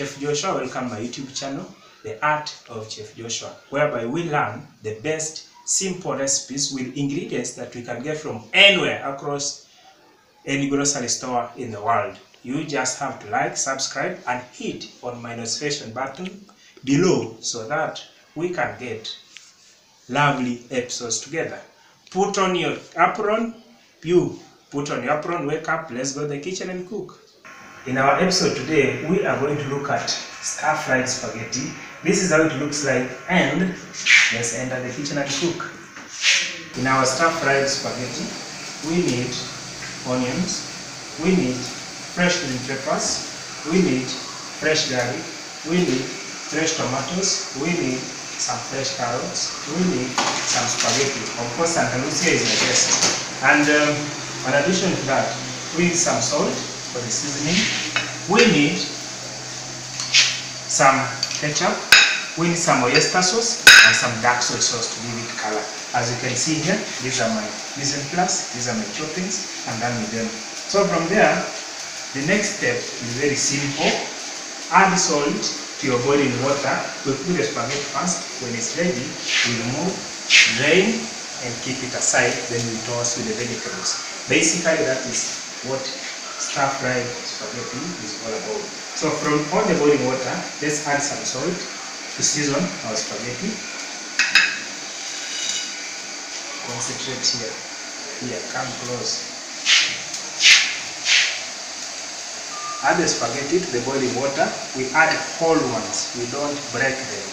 Chef Joshua. Welcome my YouTube channel, The Art of Chef Joshua, whereby we learn the best simple recipes with ingredients that we can get from anywhere across any grocery store in the world. You just have to like, subscribe, and hit on my notification button below so that we can get lovely episodes together. Put on your apron, you put on your apron, wake up, let's go to the kitchen and cook. In our episode today, we are going to look at stir-fried spaghetti. This is how it looks like and let's enter the kitchen and cook. In our stir-fried spaghetti, we need onions, we need fresh green peppers, we need fresh garlic, we need fresh tomatoes, we need some fresh carrots, we need some spaghetti. Of course, Santa Lucia is the best. And um, in addition to that, we need some salt for the seasoning. We need some ketchup, we need some oyster sauce and some dark soy sauce to give it color. As you can see here, these are my mise en place, these are my choppings, I'm done with them. So from there, the next step is very simple. Add salt to your boiling water. We put the spaghetti first. When it's ready, we remove, drain, and keep it aside. Then we toss with the vegetables. Basically, that is what stir-fried spaghetti is all about. So from all the boiling water, let's add some salt to season our spaghetti. Concentrate here. Here, come close. Add the spaghetti to the boiling water. We add whole ones. We don't break them.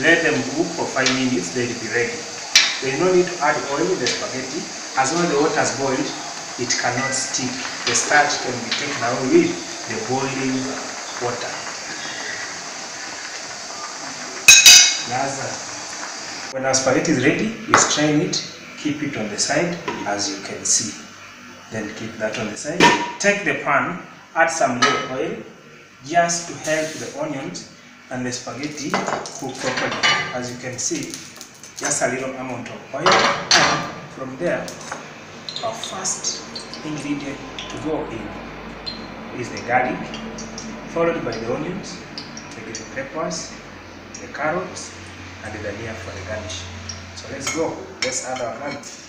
Let them cook for 5 minutes. They'll be ready. There is no need to add oil in the spaghetti. As as the water has boiled, it cannot stick. The starch can be taken away with the boiling water. Laza. When our spaghetti is ready, we strain it, keep it on the side as you can see. Then keep that on the side. Take the pan, add some low oil just to help the onions and the spaghetti cook properly. As you can see, just a little amount of oil. From there, our first ingredient to go in is the garlic, followed by the onions, the green peppers, the carrots, and the dania for the garnish. So let's go. Let's add our garlic.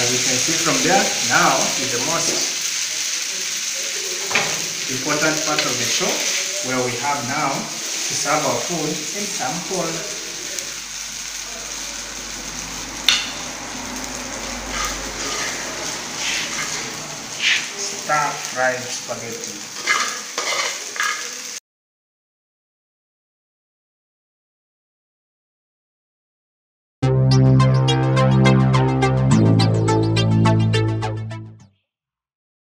As you can see from there, now is the most important part of the show where we have now to serve our food and sample. Stir fried spaghetti.